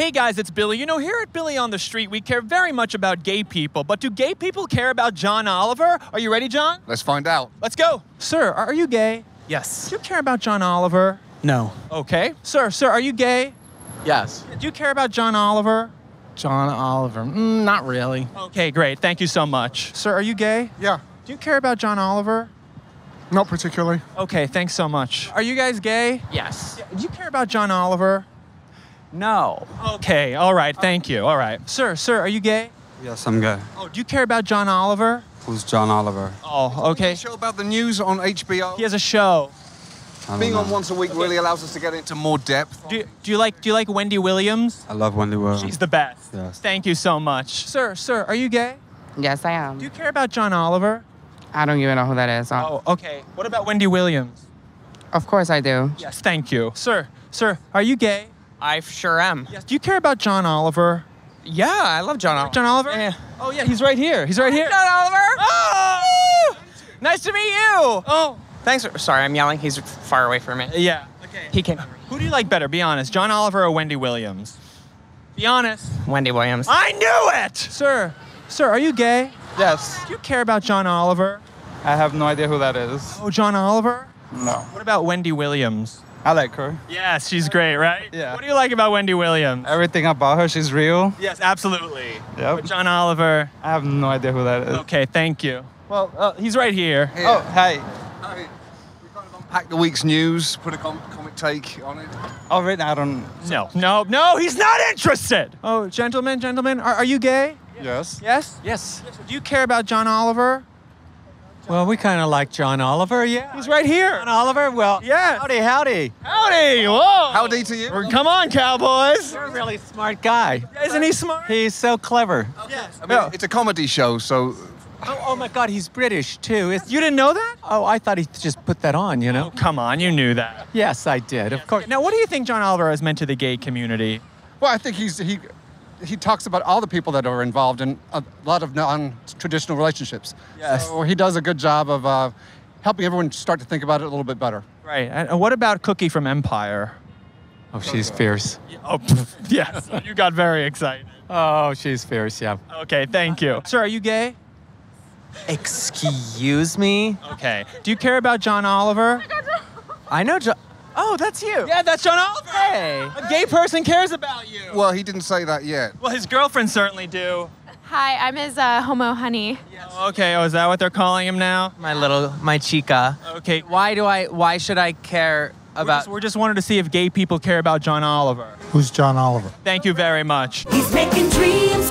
Hey guys, it's Billy. You know, here at Billy on the Street, we care very much about gay people, but do gay people care about John Oliver? Are you ready, John? Let's find out. Let's go. Sir, are you gay? Yes. Do you care about John Oliver? No. Okay. Sir, sir, are you gay? Yes. Do you care about John Oliver? John Oliver. Mm, not really. Okay, great. Thank you so much. Sir, are you gay? Yeah, Do you care about John Oliver? not particularly. Okay, thanks so much. Are you guys gay? Yes. Do you care about John Oliver? No. Okay, all right, thank you. All right. Sir, sir, are you gay? Yes, I'm gay. Oh, do you care about John Oliver? Who's John Oliver? Oh, okay. Show about the news on HBO. He has a show. Being know. on once a week really allows us to get into more depth. Do you, do you like do you like Wendy Williams? I love Wendy Williams. She's the best. Yes. Thank you so much. Sir, sir, are you gay? Yes, I am. Do you care about John Oliver? I don't even know who that is. Oh, okay. What about Wendy Williams? Of course I do. Yes, thank you. Sir, sir, are you gay? I sure am. Yes. Do you care about John Oliver? Yeah, I love John Oliver. John Oliver? Yeah. Oh yeah, he's right here. He's right here. John Oliver. Oh! Nice to meet you. Oh. Thanks. For, sorry, I'm yelling. He's far away from me. Yeah. Okay. He came. Who do you like better? Be honest. John Oliver or Wendy Williams? Be honest. Wendy Williams. I knew it! Sir, sir, are you gay? Yes. Do you care about John Oliver? I have no idea who that is. Oh, John Oliver? No. What about Wendy Williams? I like her. Yes, she's great, right? Yeah. What do you like about Wendy Williams? Everything about her, she's real. Yes, absolutely. Yep. But John Oliver. I have no idea who that is. Okay, thank you. Well, uh, he's right here. Oh, hi. Hey, we kind of unpack the week's news, put a com- comic take on it. Oh, right now, I don't. No, no, no, he's not interested. Oh, gentlemen, gentlemen, are, are you gay? Yes. Yes? Yes. Do you care about John Oliver? Well, we kind of like John Oliver, yeah. He's right here. John Oliver, well, yeah. howdy, howdy. Howdy, whoa. Howdy to you. Come on, cowboys. You're a really smart guy. Isn't he smart? He's so clever. Yes. I mean, it's a comedy show, so Oh, oh my God, he's British too. It's, You didn't know that? oh, I thought he just put that on, you know? Oh, come on, you knew that. Yes, I did, of course. Now, what do you think John Oliver has meant to the gay community? Well, I think he's he he talks about all the people that are involved in a lot of non-traditional relationships. Yes. So he does a good job of uh, helping everyone start to think about it a little bit better. Right. And what about Cookie from Empire? Oh, she's fierce. Oh, yes. You got very excited. Oh, she's fierce, yeah. Okay, thank you. Sir, are you gay? Excuse me? Okay. Do you care about John Oliver? I know John. Oh, that's you. Yeah, that's John Oliver. Hey. A gay person cares about you. well, he didn't say that yet. Well, his girlfriends certainly do. Hi, I'm his uh, homo honey. Oh, okay. Oh, is that what they're calling him now? My little, my chica. Okay. Why do I, why should I care We're about. just, we're just wanted to see if gay people care about John Oliver. Who's John Oliver? Thank you very much. He's making dreams